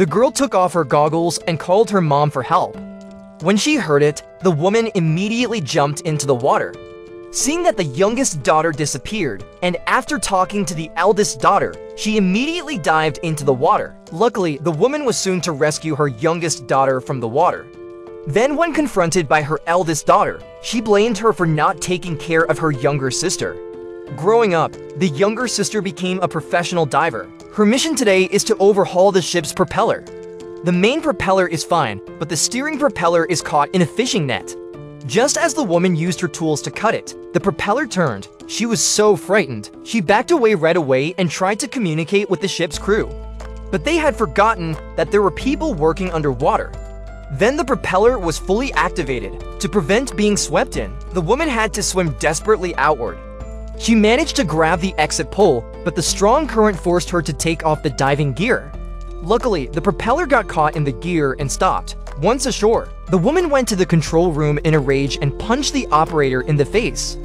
The girl took off her goggles and called her mom for help. When she heard it, the woman immediately jumped into the water. Seeing that the youngest daughter disappeared, and after talking to the eldest daughter, she immediately dived into the water. Luckily, the woman was soon to rescue her youngest daughter from the water. Then when confronted by her eldest daughter, she blamed her for not taking care of her younger sister. Growing up, the younger sister became a professional diver. Her mission today is to overhaul the ship's propeller. The main propeller is fine, but the steering propeller is caught in a fishing net. Just as the woman used her tools to cut it, the propeller turned. She was so frightened, she backed away right away and tried to communicate with the ship's crew. But they had forgotten that there were people working underwater. Then the propeller was fully activated. To prevent being swept in, the woman had to swim desperately outward. She managed to grab the exit pole, but the strong current forced her to take off the diving gear. Luckily, the propeller got caught in the gear and stopped. Once ashore, the woman went to the control room in a rage and punched the operator in the face.